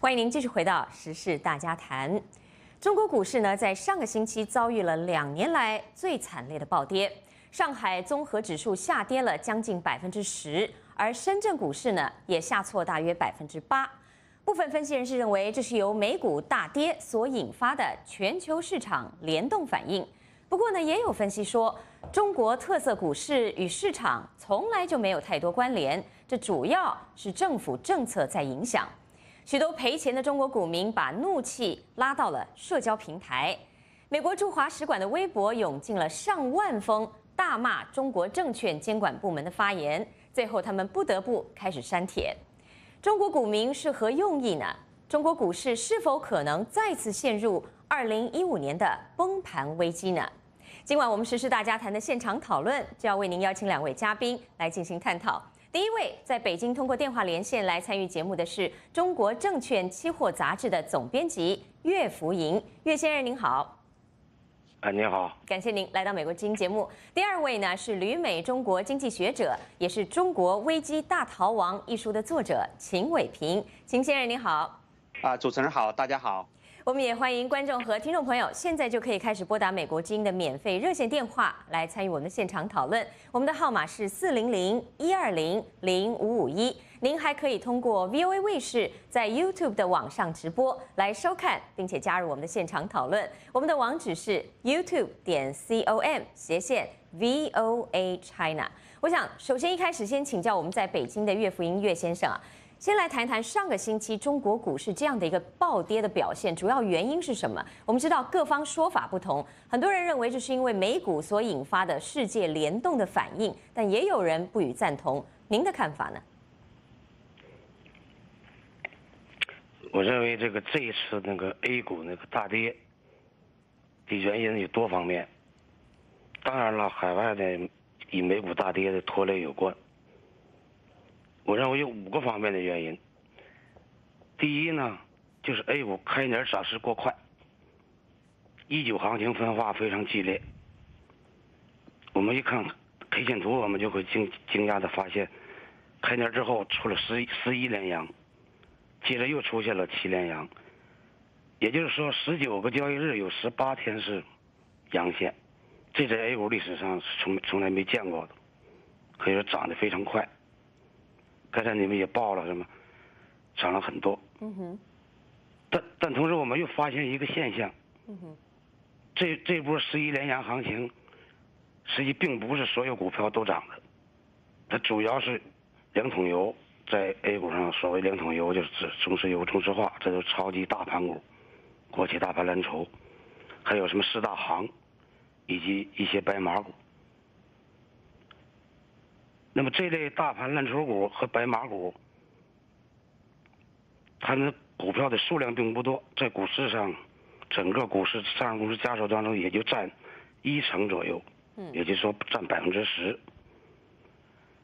欢迎您继续回到时事大家谈。中国股市呢，在上个星期遭遇了两年来最惨烈的暴跌，上海综合指数下跌了将近百分之十，而深圳股市呢也下挫大约百分之八。部分分析人士认为，这是由美股大跌所引发的全球市场联动反应。不过呢，也有分析说，中国特色股市与市场从来就没有太多关联，这主要是政府政策在影响。许多赔钱的中国股民把怒气拉到了社交平台，美国驻华使馆的微博涌进了上万封大骂中国证券监管部门的发言，最后他们不得不开始删帖。中国股民是何用意呢？中国股市是否可能再次陷入二零一五年的崩盘危机呢？今晚我们实时大家谈的现场讨论，就要为您邀请两位嘉宾来进行探讨。第一位在北京通过电话连线来参与节目的是中国证券期货杂志的总编辑岳福银，岳先生您好。哎，您好，感谢您来到美国之音节目。第二位呢是旅美中国经济学者，也是中国危机大逃亡一书的作者秦伟平，秦先生您好。啊，主持人好，大家好。我们也欢迎观众和听众朋友，现在就可以开始拨打美国之音的免费热线电话来参与我们的现场讨论。我们的号码是四零零一二零零五五一。您还可以通过 VOA 卫视在 YouTube 的网上直播来收看，并且加入我们的现场讨论。我们的网址是 YouTube 点 com 斜线 VOA China。我想首先一开始先请教我们在北京的岳福音岳先生啊，先来谈谈上个星期中国股市这样的一个暴跌的表现，主要原因是什么？我们知道各方说法不同，很多人认为这是因为美股所引发的世界联动的反应，但也有人不予赞同。您的看法呢？我认为这个这一次那个 A 股那个大跌的原因有多方面，当然了，海外的与美股大跌的拖累有关。我认为有五个方面的原因。第一呢，就是 A 股开年涨势过快，一九行情分化非常激烈。我们一看 K 线图，我们就会惊惊讶的发现，开年之后出了十十一连阳。接着又出现了七连阳，也就是说，十九个交易日有十八天是阳线，这在 A 股历史上是从从来没见过的，可以说涨得非常快。刚才你们也报了什么，涨了很多。嗯哼。但但同时，我们又发现一个现象。嗯哼。这这波十一连阳行情，实际并不是所有股票都涨的，它主要是两桶油。在 A 股上，所谓两桶油就是指中石油、中石化，这都是超级大盘股，国企大盘蓝筹，还有什么四大行，以及一些白马股。那么这类大盘蓝筹股和白马股，它的股票的数量并不多，在股市上，整个股市上市公司家数当中也就占一成左右，也就是说占百分之十。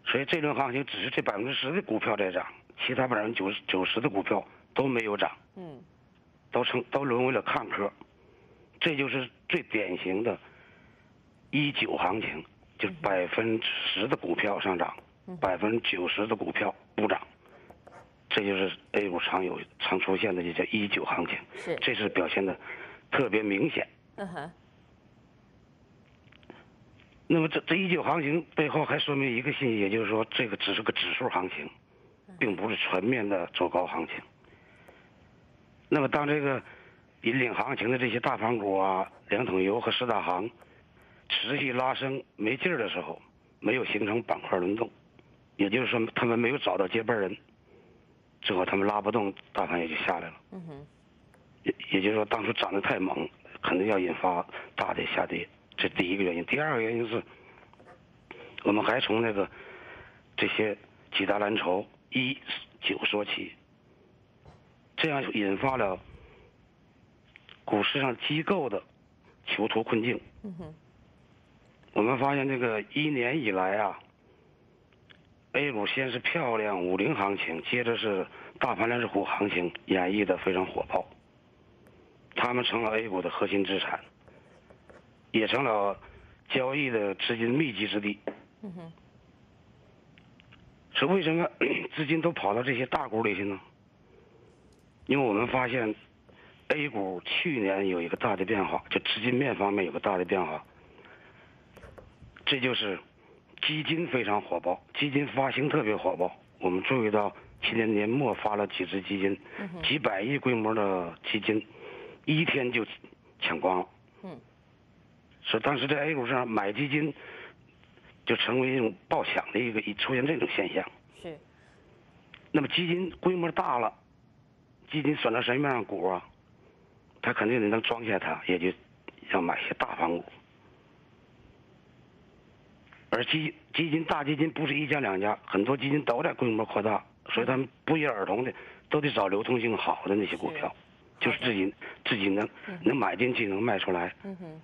所以这轮行情只是这百分之十的股票在涨，其他百分之九十九十的股票都没有涨，嗯，都成都沦为了看客，这就是最典型的“一九行情”，就百分之十的股票上涨，百分之九十的股票不涨，这就是 A 股常有常出现的就叫“一九行情”，是，这是表现的特别明显。嗯哼。那么这这一九行情背后还说明一个信息，也就是说这个只是个指数行情，并不是全面的走高行情。那么当这个引领行情的这些大盘股啊、两桶油和四大行持续拉升没劲儿的时候，没有形成板块轮动，也就是说他们没有找到接班人，最后他们拉不动，大盘也就下来了。嗯哼。也也就是说，当初涨得太猛，肯定要引发大的下跌。这第一个原因，第二个原因是，我们还从那个这些几大蓝筹一九说起，这样引发了股市上机构的囚徒困境。我们发现这个一年以来啊，A 股先是漂亮五零行情，接着是大盘蓝筹股行情演绎的非常火爆，他们成了 A 股的核心资产。也成了交易的资金密集之地。嗯哼。是为什么 资金都跑到这些大股里去呢？因为我们发现，A 股去年有一个大的变化，就资金面方面有个大的变化，这就是基金非常火爆，基金发行特别火爆。我们注意到去年年末发了几只基金，几百亿规模的基金，一天就抢光了。嗯，所以当时在 A 股上买基金就成为一种爆抢的一个，出现这种现象。是。那么基金规模大了。基金选择什么样的股啊？他肯定得能装下它，也就要买些大盘股。而基基金大基金不是一家两家，很多基金都在规模扩大，所以他们不约而同的都得找流通性好的那些股票，就是自己自己能能买进去，能卖出来。嗯哼，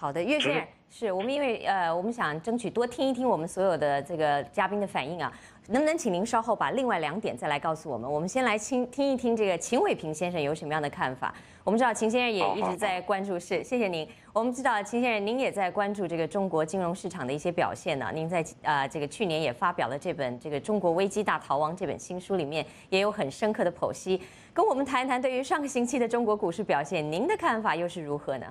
好的，岳先生，是我们因为呃，我们想争取多听一听我们所有的这个嘉宾的反应啊。能不能请您稍后把另外两点再来告诉我们？我们先来听听一听这个秦伟平先生有什么样的看法。我们知道秦先生也一直在关注，是谢谢您。我们知道秦先生您也在关注这个中国金融市场的一些表现呢。您在啊这个去年也发表了这本这个《中国危机大逃亡》这本新书里面也有很深刻的剖析，跟我们谈一谈对于上个星期的中国股市表现，您的看法又是如何呢？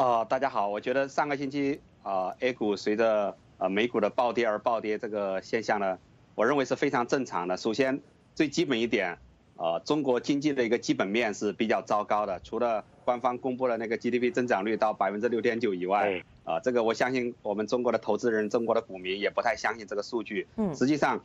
呃，大家好，我觉得上个星期啊 A 股随着呃美股的暴跌而暴跌这个现象呢。我认为是非常正常的。首先，最基本一点，呃，中国经济的一个基本面是比较糟糕的。除了官方公布的那个 GDP 增长率到百分之六点九以外，啊，这个我相信我们中国的投资人、中国的股民也不太相信这个数据。嗯。实际上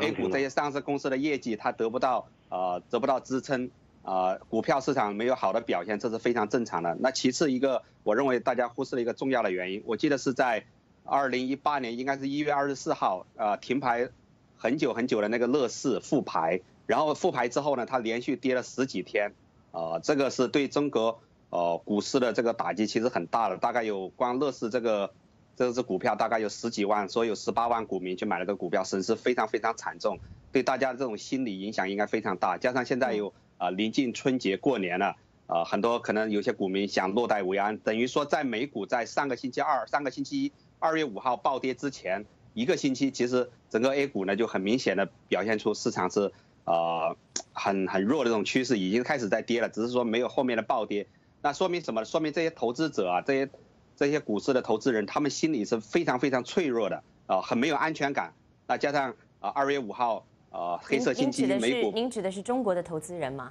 ，A 股这些上市公司的业绩它得不到呃得不到支撑，啊，股票市场没有好的表现，这是非常正常的。那其次一个，我认为大家忽视了一个重要的原因。我记得是在二零一八年，应该是一月二十四号，呃，停牌。很久很久的那个乐视复牌，然后复牌之后呢，它连续跌了十几天，呃，这个是对中国呃股市的这个打击其实很大的，大概有光乐视这个这只股票大概有十几万，所以有十八万股民去买了个股票，损失非常非常惨重，对大家的这种心理影响应该非常大。加上现在有啊临近春节过年了，啊很多可能有些股民想落袋为安，等于说在美股在上个星期二、上个星期一二月五号暴跌之前。一个星期，其实整个 A 股呢就很明显的表现出市场是呃很很弱的这种趋势，已经开始在跌了，只是说没有后面的暴跌。那说明什么？说明这些投资者啊，这些这些股市的投资人，他们心里是非常非常脆弱的啊，很没有安全感。那加上啊，二月五号啊，黑色星期一美股，您指的是中国的投资人吗？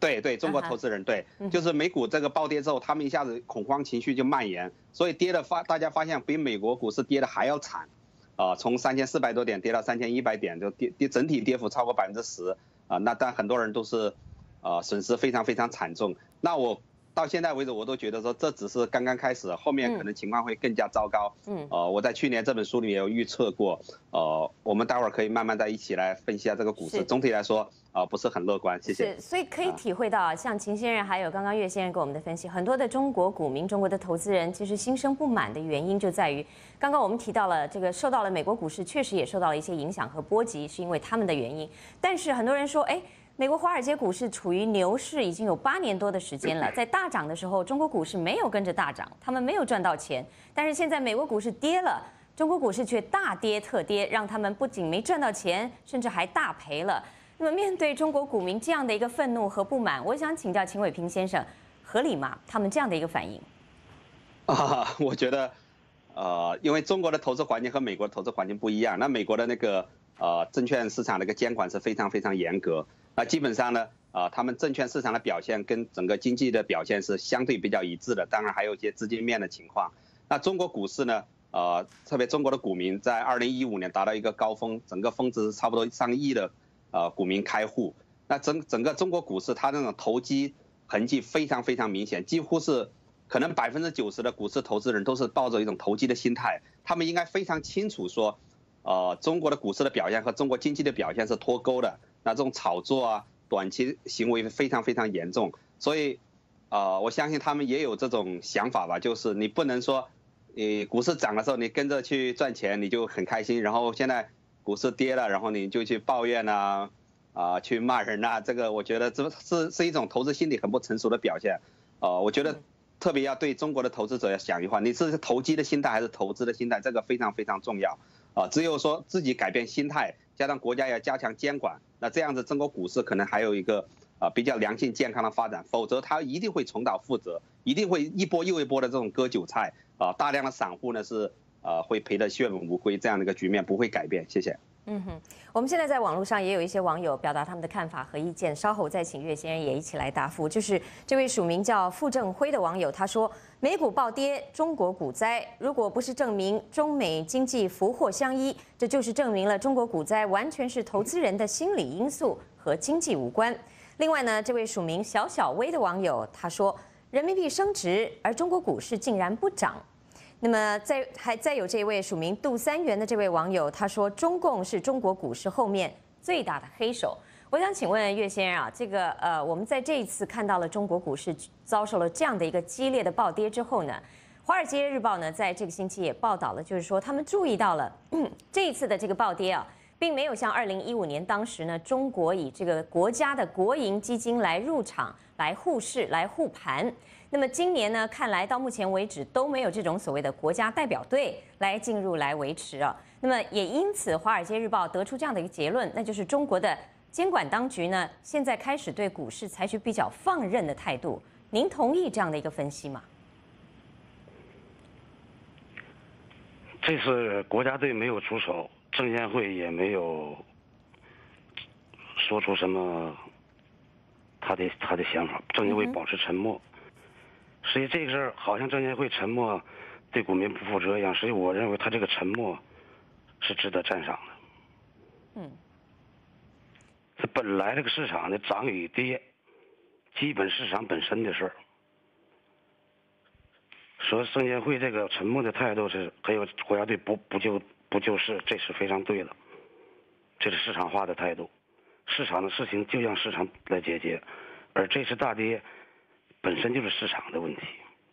对对，中国投资人对，就是美股这个暴跌之后，他们一下子恐慌情绪就蔓延，所以跌的发，大家发现比美国股市跌的还要惨。啊，从三千四百多点跌到三千一百点，就跌跌整体跌幅超过百分之十啊！那但很多人都是，啊，损失非常非常惨重。那我到现在为止，我都觉得说这只是刚刚开始，后面可能情况会更加糟糕。嗯。呃，我在去年这本书里面有预测过，呃，我们待会儿可以慢慢再一起来分析下这个股市。总体来说。啊，不是很乐观，谢谢。是，所以可以体会到，像秦先生还有刚刚岳先生给我们的分析，很多的中国股民、中国的投资人，其实心生不满的原因就在于，刚刚我们提到了这个受到了美国股市确实也受到了一些影响和波及，是因为他们的原因。但是很多人说，哎，美国华尔街股市处于牛市已经有八年多的时间了，在大涨的时候，中国股市没有跟着大涨，他们没有赚到钱。但是现在美国股市跌了，中国股市却大跌特跌，让他们不仅没赚到钱，甚至还大赔了。那么，面对中国股民这样的一个愤怒和不满，我想请教秦伟平先生，合理吗？他们这样的一个反应？啊，我觉得，呃，因为中国的投资环境和美国投资环境不一样，那美国的那个呃证券市场的一个监管是非常非常严格，那基本上呢，啊，他们证券市场的表现跟整个经济的表现是相对比较一致的，当然还有一些资金面的情况。那中国股市呢，呃，特别中国的股民在二零一五年达到一个高峰，整个峰值差不多上亿的。呃，股民开户，那整整个中国股市，它那种投机痕迹非常非常明显，几乎是可能百分之九十的股市投资人都是抱着一种投机的心态，他们应该非常清楚说，呃，中国的股市的表现和中国经济的表现是脱钩的，那这种炒作啊，短期行为非常非常严重，所以，呃，我相信他们也有这种想法吧，就是你不能说，你股市涨的时候你跟着去赚钱，你就很开心，然后现在。股市跌了，然后你就去抱怨呐，啊，去骂人呐，这个我觉得这是是一种投资心理很不成熟的表现，呃，我觉得特别要对中国的投资者要想一话，你是投机的心态还是投资的心态，这个非常非常重要，啊，只有说自己改变心态，加上国家要加强监管，那这样子中国股市可能还有一个啊比较良性健康的发展，否则它一定会重蹈覆辙，一定会一波又一波的这种割韭菜啊，大量的散户呢是啊会赔得血本无归，这样的一个局面不会改变。谢谢。嗯哼，我们现在在网络上也有一些网友表达他们的看法和意见，稍后再请岳先生也一起来答复。就是这位署名叫傅正辉的网友，他说：美股暴跌，中国股灾，如果不是证明中美经济福祸相依，这就是证明了中国股灾完全是投资人的心理因素和经济无关。另外呢，这位署名小小薇的网友他说：人民币升值，而中国股市竟然不涨。那么，再还再有这位署名杜三元的这位网友，他说中共是中国股市后面最大的黑手。我想请问岳先生啊，这个呃，我们在这一次看到了中国股市遭受了这样的一个激烈的暴跌之后呢，《华尔街日报》呢在这个星期也报道了，就是说他们注意到了这一次的这个暴跌啊，并没有像二零一五年当时呢，中国以这个国家的国营基金来入场来护市来护盘。那么今年呢，看来到目前为止都没有这种所谓的国家代表队来进入来维持啊。那么也因此，《华尔街日报》得出这样的一个结论，那就是中国的监管当局呢，现在开始对股市采取比较放任的态度。您同意这样的一个分析吗？这次国家队没有出手，证监会也没有说出什么他的他的想法，证监会保持沉默。实际这个事儿好像证监会沉默，对股民不负责一样。所以我认为他这个沉默是值得赞赏的。嗯。这本来这个市场的涨与跌，基本市场本身的事儿。说证监会这个沉默的态度是，还有国家队不不救不救市，这是非常对的。这是市场化的态度，市场的事情就让市场来解决，而这次大跌。本身就是市场的问题，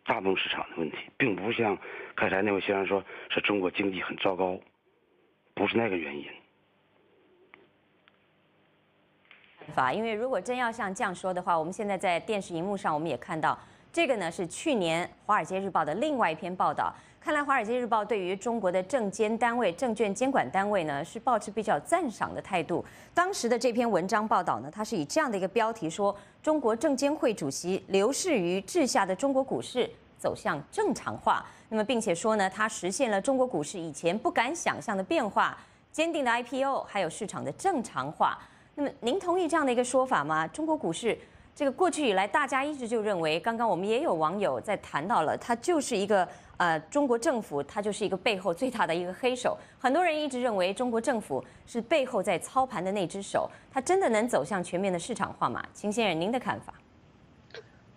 大众市场的问题，并不像刚才那位先生说是中国经济很糟糕，不是那个原因。法，因为如果真要像这样说的话，我们现在在电视荧幕上我们也看到，这个呢是去年《华尔街日报》的另外一篇报道。看来《华尔街日报》对于中国的证监单位、证券监管单位呢，是保持比较赞赏的态度。当时的这篇文章报道呢，它是以这样的一个标题说：“中国证监会主席刘士余治下的中国股市走向正常化。”那么，并且说呢，它实现了中国股市以前不敢想象的变化，坚定的 IPO，还有市场的正常化。那么，您同意这样的一个说法吗？中国股市这个过去以来，大家一直就认为，刚刚我们也有网友在谈到了，它就是一个。呃，中国政府它就是一个背后最大的一个黑手。很多人一直认为中国政府是背后在操盘的那只手，它真的能走向全面的市场化吗？秦先生，您的看法？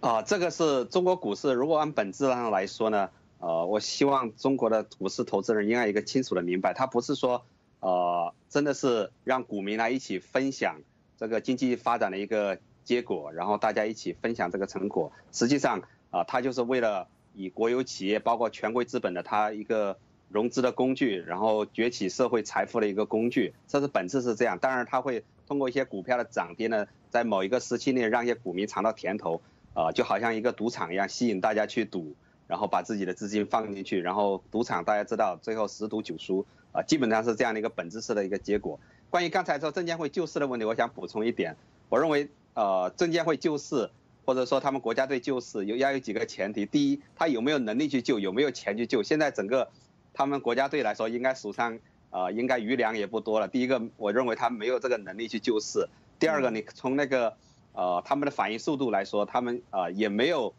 啊，这个是中国股市。如果按本质上来说呢，呃，我希望中国的股市投资人应该一个清楚的明白，它不是说，呃，真的是让股民来一起分享这个经济发展的一个结果，然后大家一起分享这个成果。实际上，啊，它就是为了。以国有企业，包括权贵资本的它一个融资的工具，然后崛起社会财富的一个工具，这是本质是这样。当然，它会通过一些股票的涨跌呢，在某一个时期内让一些股民尝到甜头，啊，就好像一个赌场一样，吸引大家去赌，然后把自己的资金放进去，然后赌场大家知道最后十赌九输，啊，基本上是这样的一个本质式的一个结果。关于刚才说证监会救市的问题，我想补充一点，我认为，呃，证监会救市。或者说他们国家队救市有要有几个前提，第一，他有没有能力去救，有没有钱去救？现在整个他们国家队来说，应该手上呃应该余粮也不多了。第一个，我认为他没有这个能力去救市；第二个，你从那个呃他们的反应速度来说，他们呃也没有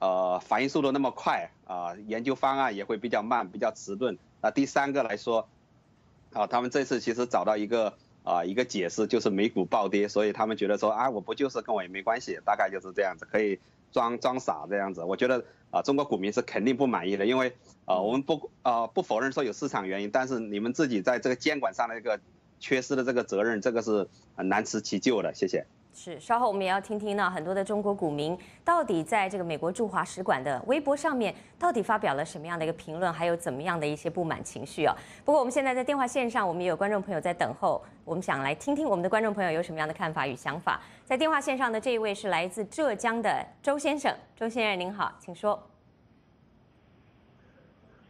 呃反应速度那么快啊，研究方案也会比较慢，比较迟钝。那第三个来说，啊他们这次其实找到一个。啊，一个解释就是美股暴跌，所以他们觉得说啊，我不就是跟我也没关系，大概就是这样子，可以装装傻这样子。我觉得啊，中国股民是肯定不满意的，因为啊，我们不啊不否认说有市场原因，但是你们自己在这个监管上的一个缺失的这个责任，这个是很难辞其咎的。谢谢。是，稍后我们也要听听呢，很多的中国股民到底在这个美国驻华使馆的微博上面，到底发表了什么样的一个评论，还有怎么样的一些不满情绪啊？不过我们现在在电话线上，我们也有观众朋友在等候，我们想来听听我们的观众朋友有什么样的看法与想法。在电话线上的这一位是来自浙江的周先生，周先生您好，请说。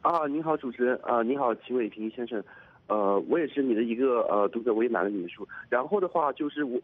啊，您好，主持人啊，您好，齐伟平先生，呃，我也是你的一个呃读者，我也买了你的书，然后的话就是我，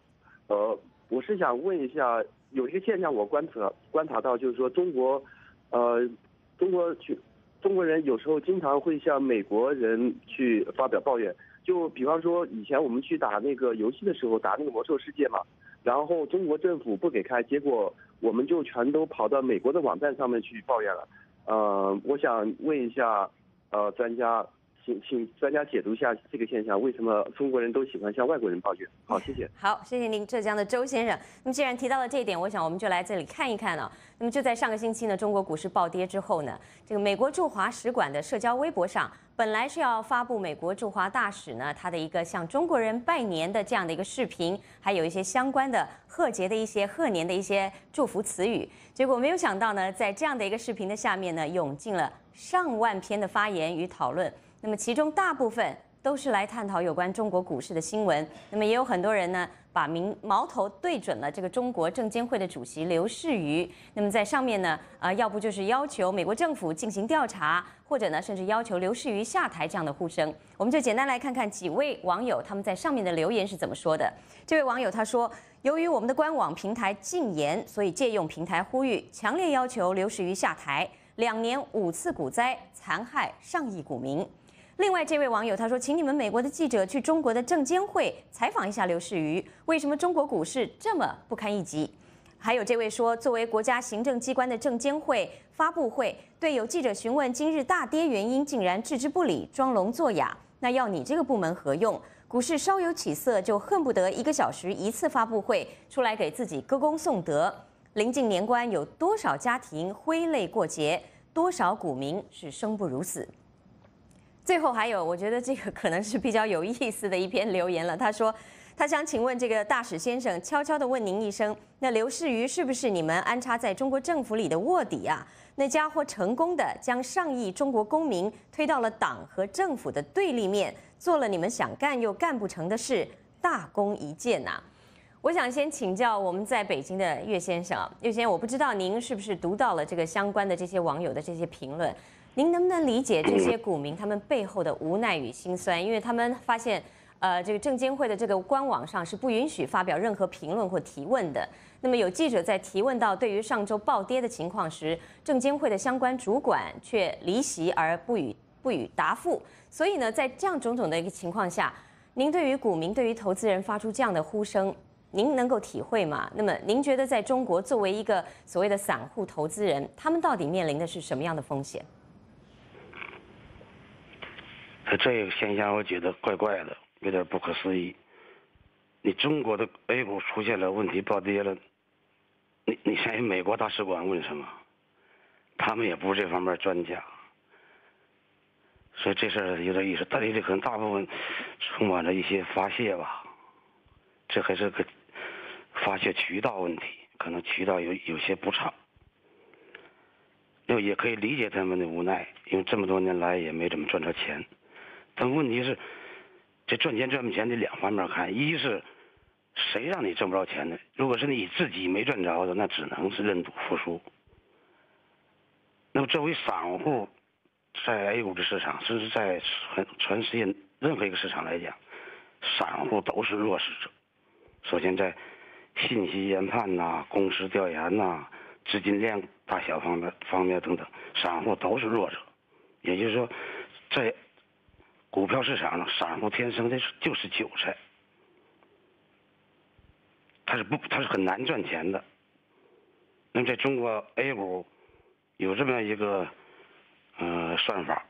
呃。我是想问一下，有一个现象我观察观察到，就是说中国，呃，中国去中国人有时候经常会向美国人去发表抱怨。就比方说，以前我们去打那个游戏的时候，打那个魔兽世界嘛，然后中国政府不给开，结果我们就全都跑到美国的网站上面去抱怨了。呃，我想问一下，呃，专家。请请专家解读一下这个现象，为什么中国人都喜欢向外国人抱怨？好，谢谢。好，谢谢您，浙江的周先生。那么既然提到了这一点，我想我们就来这里看一看了。那么就在上个星期呢，中国股市暴跌之后呢，这个美国驻华使馆的社交微博上，本来是要发布美国驻华大使呢他的一个向中国人拜年的这样的一个视频，还有一些相关的贺节的一些贺年的一些祝福词语。结果没有想到呢，在这样的一个视频的下面呢，涌进了上万篇的发言与讨论。那么其中大部分都是来探讨有关中国股市的新闻。那么也有很多人呢，把名矛头对准了这个中国证监会的主席刘士余。那么在上面呢，呃，要不就是要求美国政府进行调查，或者呢，甚至要求刘士余下台这样的呼声。我们就简单来看看几位网友他们在上面的留言是怎么说的。这位网友他说：“由于我们的官网平台禁言，所以借用平台呼吁，强烈要求刘士余下台。两年五次股灾，残害上亿股民。”另外，这位网友他说：“请你们美国的记者去中国的证监会采访一下刘士余，为什么中国股市这么不堪一击？”还有这位说：“作为国家行政机关的证监会发布会，对有记者询问今日大跌原因，竟然置之不理，装聋作哑，那要你这个部门何用？股市稍有起色，就恨不得一个小时一次发布会出来给自己歌功颂德。临近年关，有多少家庭挥泪过节？多少股民是生不如死？”最后还有，我觉得这个可能是比较有意思的一篇留言了。他说，他想请问这个大使先生，悄悄的问您一声，那刘士余是不是你们安插在中国政府里的卧底啊？那家伙成功的将上亿中国公民推到了党和政府的对立面，做了你们想干又干不成的事，大功一件呐！我想先请教我们在北京的岳先生，岳先生，我不知道您是不是读到了这个相关的这些网友的这些评论。您能不能理解这些 股民他们背后的无奈与心酸？因为他们发现，呃，这个证监会的这个官网上是不允许发表任何评论或提问的。那么有记者在提问到对于上周暴跌的情况时，证监会的相关主管却离席而不予不予答复。所以呢，在这样种种的一个情况下，您对于股民、对于投资人发出这样的呼声，您能够体会吗？那么您觉得在中国作为一个所谓的散户投资人，他们到底面临的是什么样的风险？这个现象我觉得怪怪的，有点不可思议。你中国的 A 股出现了问题暴跌了，你你向美国大使馆问什么？他们也不是这方面专家，所以这事儿有点意思。但是这可能大部分充满着一些发泄吧，这还是个发泄渠道问题，可能渠道有有些不畅。就也可以理解他们的无奈，因为这么多年来也没怎么赚着钱。但问题是，这赚钱赚不钱得两方面看。一是谁让你挣不着钱的？如果是你自己没赚着的，那只能是认赌服输。那么作为散户，在 A 股的市场，甚至在全全世界任何一个市场来讲，散户都是弱势者。首先在信息研判呐、公司调研呐、资金量大小方面方面等等，散户都是弱者。也就是说，在股票市场上，散户天生的就是韭菜，他是不，他是很难赚钱的。那么在中国 A 股有这么样一个呃算法，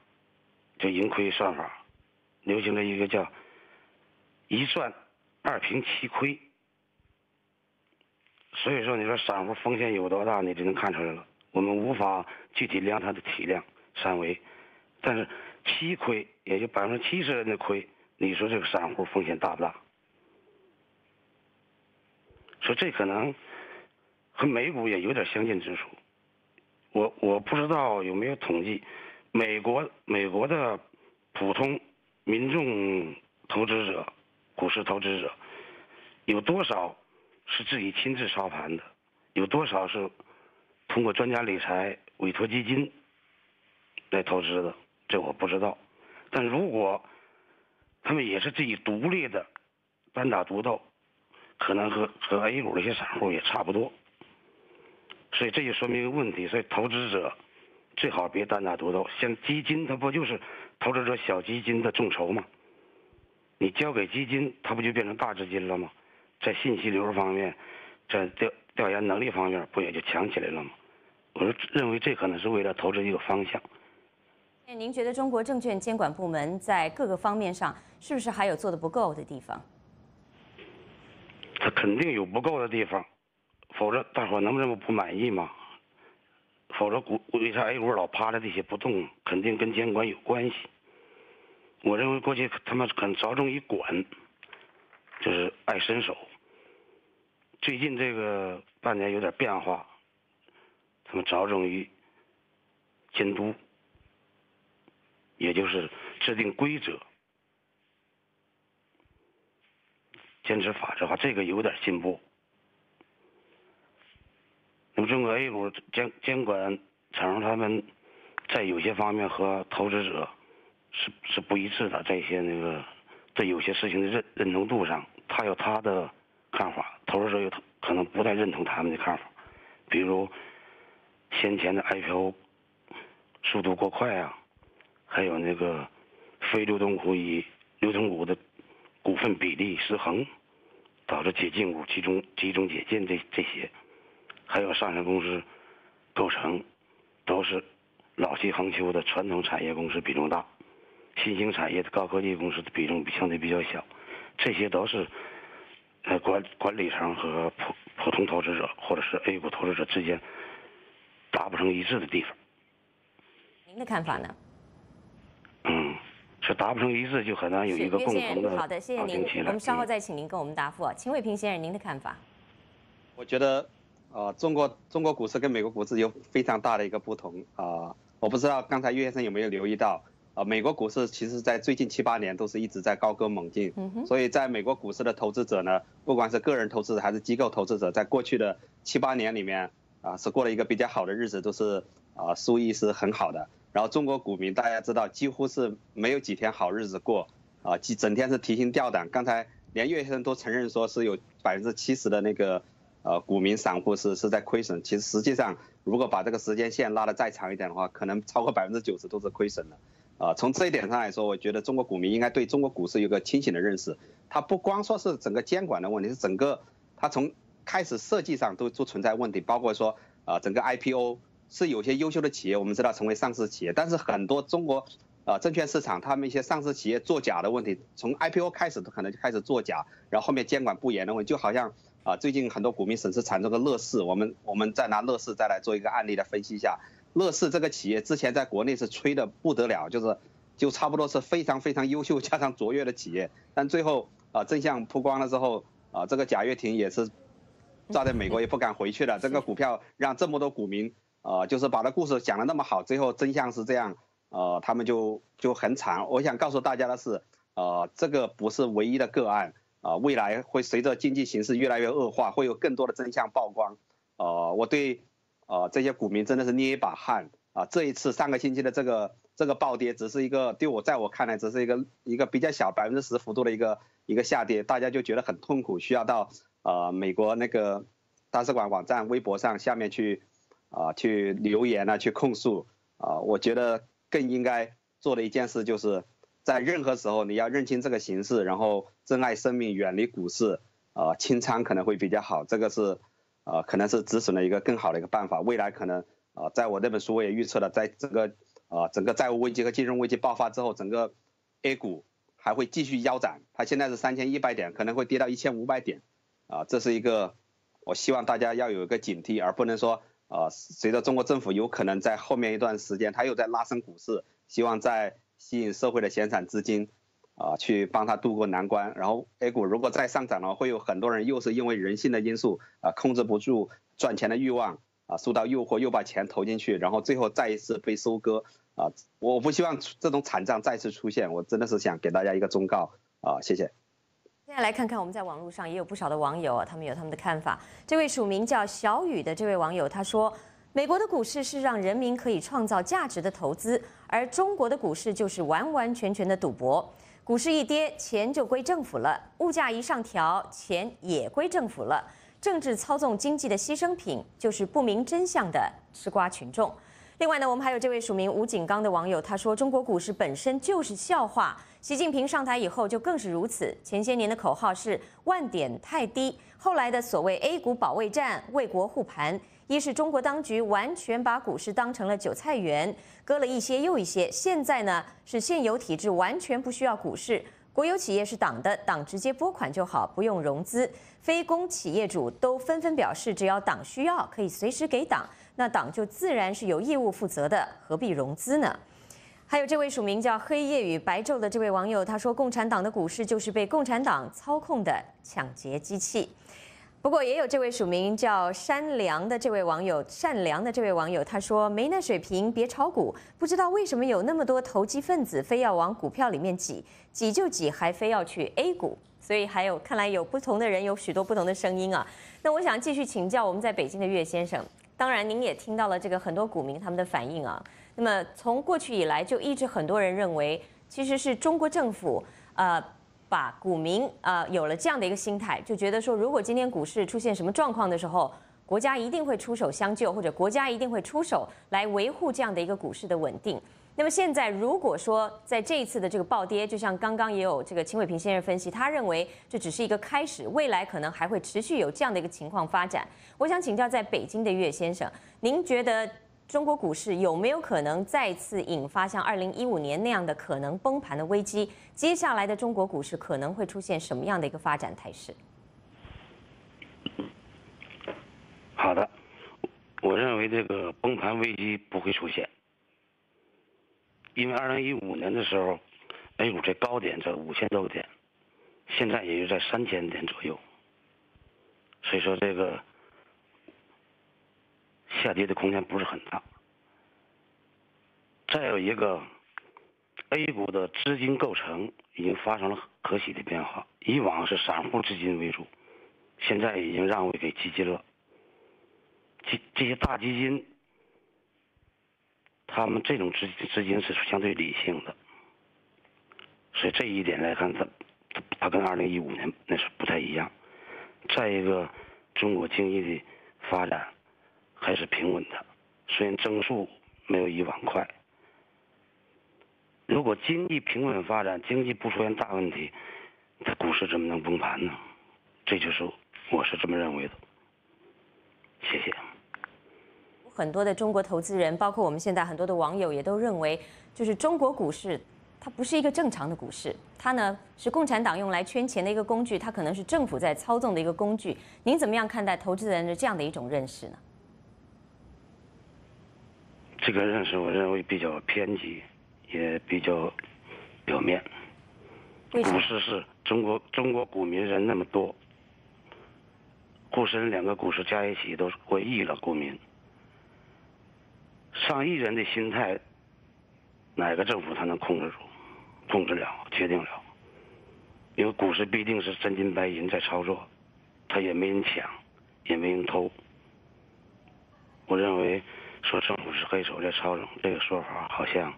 叫盈亏算法，流行的一个叫一赚二平七亏。所以说，你说散户风险有多大，你就能看出来了。我们无法具体量它的体量三维，但是。七亏，也就百分之七十人的亏，你说这个散户风险大不大？说这可能和美股也有点相近之处。我我不知道有没有统计，美国美国的普通民众投资者、股市投资者有多少是自己亲自操盘的？有多少是通过专家理财、委托基金来投资的？这我不知道，但如果他们也是自己独立的单打独斗，可能和和 A 股那些散户也差不多。所以这就说明一个问题，所以投资者最好别单打独斗。像基金，它不就是投资者小基金的众筹吗？你交给基金，它不就变成大资金了吗？在信息流方面，在调调研能力方面，不也就强起来了吗？我说认为这可能是为了投资一个方向。您觉得中国证券监管部门在各个方面上是不是还有做的不够的地方？他肯定有不够的地方，否则大伙能这么不满意吗？否则股为啥 A 股老趴在这些不动？肯定跟监管有关系。我认为过去他们很着重于管，就是爱伸手。最近这个半年有点变化，他们着重于监督，也就是制定规则，坚持法治化，这个有点进步。那么中国 A 股监监管产生他们在有些方面和投资者。是是不一致的，在一些那个对有些事情的认认同度上，他有他的看法，投资者有可能不太认同他们的看法。比如先前的 IPO 速度过快啊，还有那个非流动股与流通股的股份比例失衡，导致解禁股集中集中解禁这这些，还有上市公司构成都是老气横秋的传统产业公司比重大。新兴产业的高科技公司的比重相对比较小，这些都是呃管管理层和普普通投资者或者是 A 股投资者之间达不成一致的地方。您的看法呢？嗯，是达不成一致就很难有一个共同的好的，谢谢您。我们稍后再请您跟我们答复。秦伟平先生，您的看法？我觉得，呃，中国中国股市跟美国股市有非常大的一个不同啊。我不知道刚才岳先生有没有留意到。啊，美国股市其实，在最近七八年都是一直在高歌猛进，所以在美国股市的投资者呢，不管是个人投资者还是机构投资者，在过去的七八年里面，啊，是过了一个比较好的日子，都是啊，收益是很好的。然后中国股民大家知道，几乎是没有几天好日子过，啊，几整天是提心吊胆。刚才连岳先生都承认说是有百分之七十的那个呃股民散户是是在亏损，其实实际上如果把这个时间线拉得再长一点的话，可能超过百分之九十都是亏损的。啊，从这一点上来说，我觉得中国股民应该对中国股市有个清醒的认识。它不光说是整个监管的问题，是整个它从开始设计上都都存在问题。包括说，啊，整个 IPO 是有些优秀的企业，我们知道成为上市企业，但是很多中国呃证券市场他们一些上市企业作假的问题，从 IPO 开始都可能就开始作假，然后后面监管不严的问题，就好像啊最近很多股民损失惨重的乐视，我们我们再拿乐视再来做一个案例来分析一下。乐视这个企业之前在国内是吹的不得了，就是就差不多是非常非常优秀加上卓越的企业，但最后啊真相曝光了之后啊这个贾跃亭也是抓在美国也不敢回去了，这个股票让这么多股民呃就是把这故事讲的那么好，最后真相是这样，呃他们就就很惨。我想告诉大家的是，呃这个不是唯一的个案啊，未来会随着经济形势越来越恶化，会有更多的真相曝光。呃我对。啊，这些股民真的是捏一把汗啊！这一次上个星期的这个这个暴跌，只是一个对我在我看来，只是一个一个比较小百分之十幅度的一个一个下跌，大家就觉得很痛苦，需要到呃美国那个大使馆网站、微博上下面去啊去留言啊去控诉啊！我觉得更应该做的一件事，就是在任何时候你要认清这个形势，然后珍爱生命，远离股市啊，清仓可能会比较好。这个是。啊，可能是止损的一个更好的一个办法。未来可能啊，在我那本书我也预测了，在整个啊整个债务危机和金融危机爆发之后，整个 A 股还会继续腰斩。它现在是三千一百点，可能会跌到一千五百点。啊，这是一个我希望大家要有一个警惕，而不能说啊，随着中国政府有可能在后面一段时间，他又在拉升股市，希望在吸引社会的闲散资金。啊，去帮他渡过难关。然后 A 股如果再上涨了，会有很多人又是因为人性的因素啊，控制不住赚钱的欲望啊，受到诱惑又把钱投进去，然后最后再一次被收割啊。我不希望这种惨状再次出现。我真的是想给大家一个忠告啊，谢谢。现在来看看我们在网络上也有不少的网友啊，他们有他们的看法。这位署名叫小雨的这位网友他说：“美国的股市是让人民可以创造价值的投资，而中国的股市就是完完全全的赌博。”股市一跌，钱就归政府了；物价一上调，钱也归政府了。政治操纵经济的牺牲品，就是不明真相的吃瓜群众。另外呢，我们还有这位署名吴景刚的网友，他说：“中国股市本身就是笑话，习近平上台以后就更是如此。前些年的口号是万点太低，后来的所谓 A 股保卫战、为国护盘，一是中国当局完全把股市当成了韭菜园，割了一些又一些；现在呢，是现有体制完全不需要股市，国有企业是党的，党直接拨款就好，不用融资。非公企业主都纷纷表示，只要党需要，可以随时给党。”那党就自然是有义务负责的，何必融资呢？还有这位署名叫“黑夜与白昼”的这位网友，他说：“共产党的股市就是被共产党操控的抢劫机器。”不过，也有这位署名叫“善良”的这位网友，善良的这位网友他说：“没那水平别炒股，不知道为什么有那么多投机分子非要往股票里面挤，挤就挤，还非要去 A 股。所以还有，看来有不同的人有许多不同的声音啊。那我想继续请教我们在北京的岳先生。当然，您也听到了这个很多股民他们的反应啊。那么从过去以来，就一直很多人认为，其实是中国政府呃把股民呃有了这样的一个心态，就觉得说，如果今天股市出现什么状况的时候，国家一定会出手相救，或者国家一定会出手来维护这样的一个股市的稳定。那么现在，如果说在这一次的这个暴跌，就像刚刚也有这个秦伟平先生分析，他认为这只是一个开始，未来可能还会持续有这样的一个情况发展。我想请教在北京的岳先生，您觉得中国股市有没有可能再次引发像二零一五年那样的可能崩盘的危机？接下来的中国股市可能会出现什么样的一个发展态势？好的，我认为这个崩盘危机不会出现。因为二零一五年的时候，A 股这高点在五千多个点，现在也就在三千点左右，所以说这个下跌的空间不是很大。再有一个，A 股的资金构成已经发生了可喜的变化，以往是散户资金为主，现在已经让位给基金了，这这些大基金。他们这种资资金是相对理性的，所以这一点来看，它它跟二零一五年那是不太一样。再一个，中国经济的发展还是平稳的，虽然增速没有以往快。如果经济平稳发展，经济不出现大问题，它股市怎么能崩盘呢？这就是我是这么认为的。谢谢。很多的中国投资人，包括我们现在很多的网友，也都认为，就是中国股市它不是一个正常的股市，它呢是共产党用来圈钱的一个工具，它可能是政府在操纵的一个工具。您怎么样看待投资人的这样的一种认识呢？这个认识我认为比较偏激，也比较表面。股市是中国中国股民人那么多，沪深两个股市加一起都过亿了股民。上亿人的心态，哪个政府他能控制住、控制了、决定了？因为股市必定是真金白银在操作，他也没人抢，也没人偷。我认为说政府是黑手在操纵这个说法，好像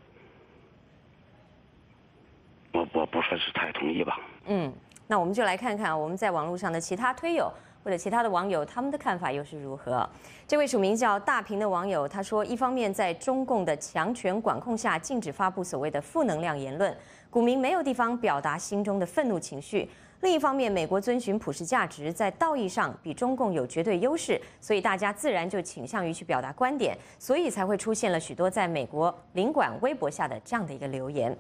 我我不算是太同意吧。嗯，那我们就来看看我们在网络上的其他推友。或者其他的网友他们的看法又是如何？这位署名叫大平的网友他说：一方面在中共的强权管控下禁止发布所谓的负能量言论，股民没有地方表达心中的愤怒情绪；另一方面，美国遵循普世价值，在道义上比中共有绝对优势，所以大家自然就倾向于去表达观点，所以才会出现了许多在美国领馆微博下的这样的一个留言。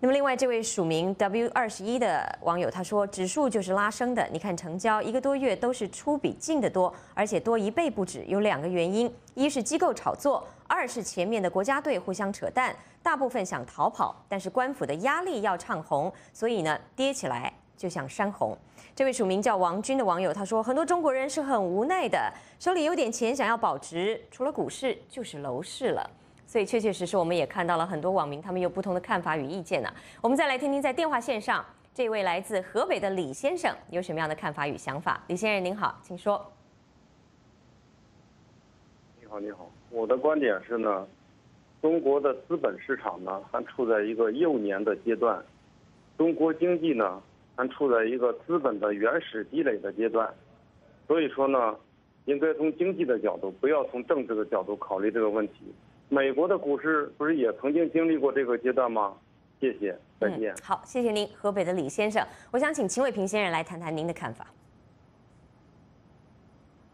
那么，另外这位署名 W 二十一的网友他说，指数就是拉升的。你看成交一个多月都是出比进的多，而且多一倍不止。有两个原因：一是机构炒作，二是前面的国家队互相扯淡，大部分想逃跑，但是官府的压力要唱红，所以呢跌起来就像山洪。这位署名叫王军的网友他说，很多中国人是很无奈的，手里有点钱想要保值，除了股市就是楼市了。所以，确确实实，我们也看到了很多网民，他们有不同的看法与意见呢。我们再来听听，在电话线上这位来自河北的李先生有什么样的看法与想法。李先生您好，请说。你好，你好，我的观点是呢，中国的资本市场呢还处在一个幼年的阶段，中国经济呢还处在一个资本的原始积累的阶段，所以说呢，应该从经济的角度，不要从政治的角度考虑这个问题。美国的股市不是也曾经经历过这个阶段吗？谢谢，再见。好，谢谢您，河北的李先生。我想请秦伟平先生来谈谈您的看法。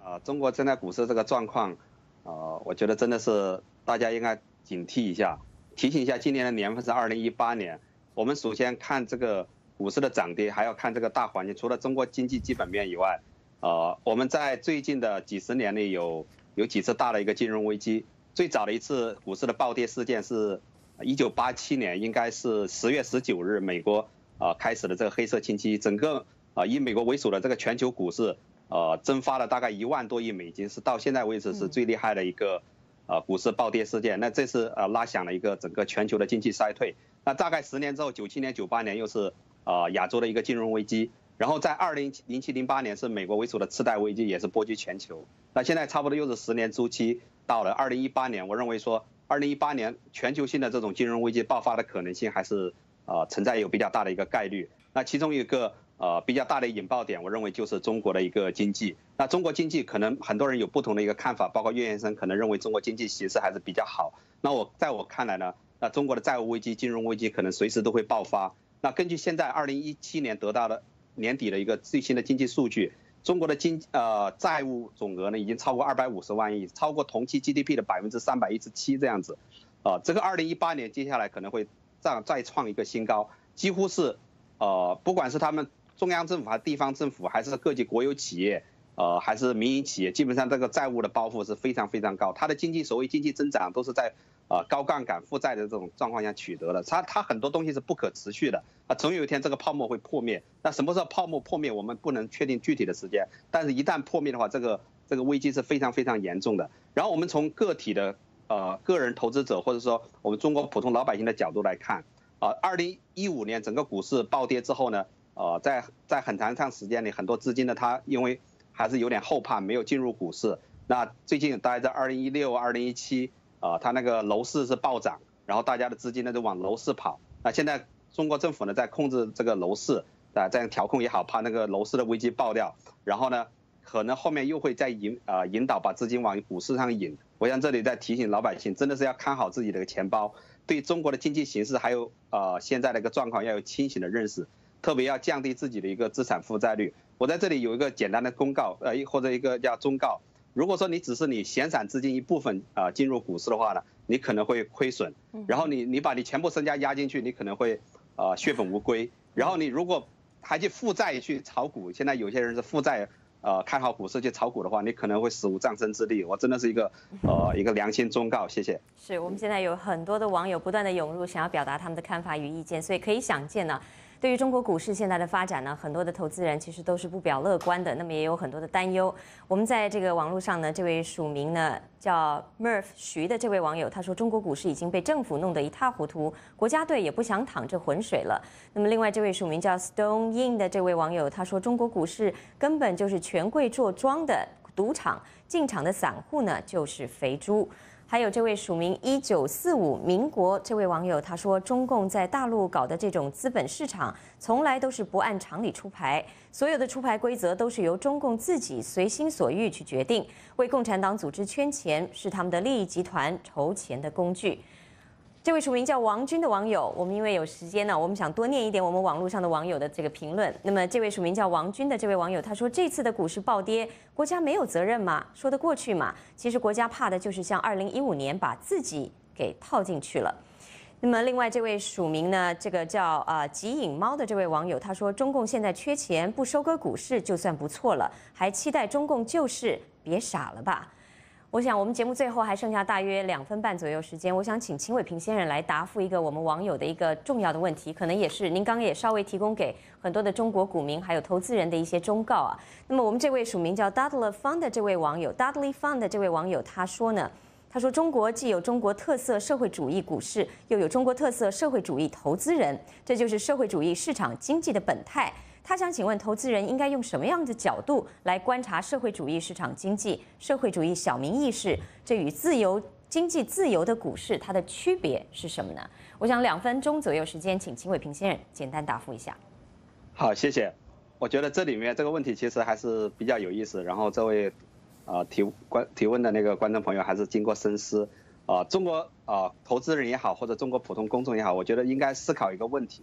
啊，中国现在股市这个状况，呃，我觉得真的是大家应该警惕一下，提醒一下，今年的年份是二零一八年。我们首先看这个股市的涨跌，还要看这个大环境。除了中国经济基本面以外，呃，我们在最近的几十年里有有几次大的一个金融危机。最早的一次股市的暴跌事件是，一九八七年，应该是十月十九日，美国啊开始的这个黑色星期，整个啊以美国为首的这个全球股市。呃，蒸发了大概一万多亿美金，是到现在为止是最厉害的一个，呃，股市暴跌事件。那这是呃拉响了一个整个全球的经济衰退。那大概十年之后，九七年、九八年又是呃亚洲的一个金融危机。然后在二零零七、零八年是美国为首的次贷危机，也是波及全球。那现在差不多又是十年周期到了二零一八年，我认为说二零一八年全球性的这种金融危机爆发的可能性还是呃存在有比较大的一个概率。那其中一个。呃，比较大的引爆点，我认为就是中国的一个经济。那中国经济可能很多人有不同的一个看法，包括岳先生可能认为中国经济形势还是比较好。那我在我看来呢，那中国的债务危机、金融危机可能随时都会爆发。那根据现在二零一七年得到的年底的一个最新的经济数据，中国的经呃债务总额呢已经超过二百五十万亿，超过同期 GDP 的百分之三百一十七这样子。啊，这个二零一八年接下来可能会再再创一个新高，几乎是呃不管是他们。中央政府还是地方政府，还是各级国有企业，呃，还是民营企业，基本上这个债务的包袱是非常非常高。它的经济所谓经济增长都是在呃高杠杆负债的这种状况下取得的。它它很多东西是不可持续的，啊，总有一天这个泡沫会破灭。那什么时候泡沫破灭，我们不能确定具体的时间。但是，一旦破灭的话，这个这个危机是非常非常严重的。然后，我们从个体的呃个人投资者，或者说我们中国普通老百姓的角度来看，啊，二零一五年整个股市暴跌之后呢？呃，在在很长一段时间里，很多资金呢，它因为还是有点后怕，没有进入股市。那最近大概在二零一六、二零一七，啊，它那个楼市是暴涨，然后大家的资金呢都往楼市跑。那现在中国政府呢在控制这个楼市，啊，这样调控也好，怕那个楼市的危机爆掉。然后呢，可能后面又会再引啊引导把资金往股市上引。我想这里在提醒老百姓，真的是要看好自己的钱包，对中国的经济形势还有呃现在的一个状况要有清醒的认识。特别要降低自己的一个资产负债率。我在这里有一个简单的公告，呃，或者一个叫忠告。如果说你只是你闲散资金一部分啊进入股市的话呢，你可能会亏损。然后你你把你全部身家压进去，你可能会呃血本无归。然后你如果还去负债去炒股，现在有些人是负债呃看好股市去炒股的话，你可能会死无葬身之地。我真的是一个呃一个良心忠告，谢谢。是我们现在有很多的网友不断的涌入，想要表达他们的看法与意见，所以可以想见呢。对于中国股市现在的发展呢，很多的投资人其实都是不表乐观的，那么也有很多的担忧。我们在这个网络上呢，这位署名呢叫 Murph 徐的这位网友，他说中国股市已经被政府弄得一塌糊涂，国家队也不想淌这浑水了。那么另外这位署名叫 Stone In 的这位网友，他说中国股市根本就是权贵坐庄的赌场，进场的散户呢就是肥猪。还有这位署名一九四五民国这位网友，他说中共在大陆搞的这种资本市场，从来都是不按常理出牌，所有的出牌规则都是由中共自己随心所欲去决定，为共产党组织圈钱，是他们的利益集团筹钱的工具。这位署名叫王军的网友，我们因为有时间呢，我们想多念一点我们网络上的网友的这个评论。那么，这位署名叫王军的这位网友，他说：“这次的股市暴跌，国家没有责任吗？说得过去吗？其实国家怕的就是像二零一五年把自己给套进去了。”那么，另外这位署名呢，这个叫啊吉影猫的这位网友，他说：“中共现在缺钱，不收割股市就算不错了，还期待中共救市，别傻了吧。”我想，我们节目最后还剩下大约两分半左右时间，我想请秦伟平先生来答复一个我们网友的一个重要的问题，可能也是您刚刚也稍微提供给很多的中国股民还有投资人的一些忠告啊。那么，我们这位署名叫 Dudley Fund 的这位网友，Dudley Fund 的这位网友他说呢，他说中国既有中国特色社会主义股市，又有中国特色社会主义投资人，这就是社会主义市场经济的本态。他想请问投资人应该用什么样的角度来观察社会主义市场经济、社会主义小民意识这与自由经济自由的股市，它的区别是什么呢？我想两分钟左右时间，请秦伟平先生简单答复一下。好，谢谢。我觉得这里面这个问题其实还是比较有意思。然后这位，呃提观提问的那个观众朋友还是经过深思。啊，中国啊投资人也好，或者中国普通公众也好，我觉得应该思考一个问题。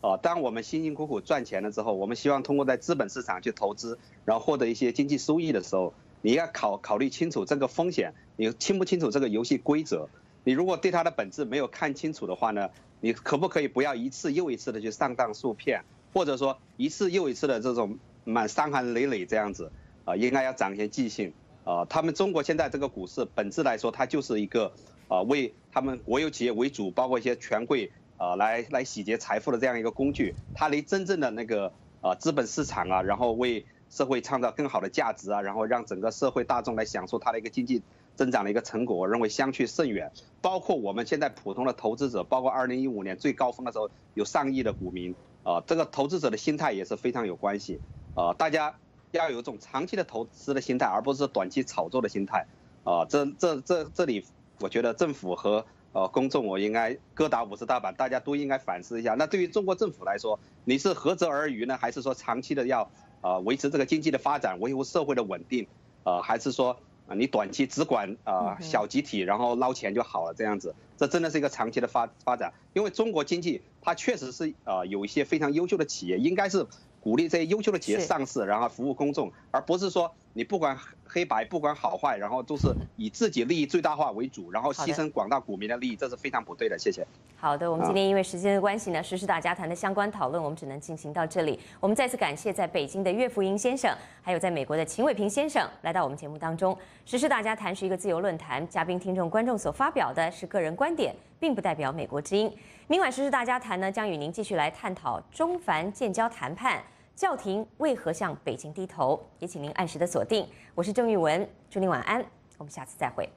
啊，当我们辛辛苦苦赚钱了之后，我们希望通过在资本市场去投资，然后获得一些经济收益的时候，你要考考虑清楚这个风险，你清不清楚这个游戏规则？你如果对它的本质没有看清楚的话呢，你可不可以不要一次又一次的去上当受骗？或者说一次又一次的这种满伤痕累累这样子，啊，应该要长一些记性。啊，他们中国现在这个股市本质来说，它就是一个啊，为他们国有企业为主，包括一些权贵呃，来来洗劫财富的这样一个工具。它离真正的那个呃资本市场啊，然后为社会创造更好的价值啊，然后让整个社会大众来享受它的一个经济增长的一个成果，我认为相去甚远。包括我们现在普通的投资者，包括二零一五年最高峰的时候有上亿的股民。啊，这个投资者的心态也是非常有关系，啊，大家要有一种长期的投资的心态，而不是短期炒作的心态，啊，这这这这里，我觉得政府和呃公众，我应该各打五十大板，大家都应该反思一下。那对于中国政府来说，你是何泽而渔呢，还是说长期的要呃维持这个经济的发展，维护社会的稳定，呃，还是说？啊，你短期只管啊小集体，然后捞钱就好了，这样子，这真的是一个长期的发发展。因为中国经济它确实是呃有一些非常优秀的企业，应该是鼓励这些优秀的企业上市，然后服务公众，而不是说你不管。黑白不管好坏，然后都是以自己利益最大化为主，然后牺牲广大股民的利益，这是非常不对的。谢谢。好的，我们今天因为时间的关系呢，时事大家谈的相关讨论，我们只能进行到这里。我们再次感谢在北京的岳福英先生，还有在美国的秦伟平先生来到我们节目当中。时事大家谈是一个自由论坛，嘉宾、听众、观众所发表的是个人观点，并不代表美国之音。明晚时事大家谈呢，将与您继续来探讨中梵建交谈判。教廷为何向北京低头？也请您按时的锁定。我是郑玉文，祝您晚安，我们下次再会。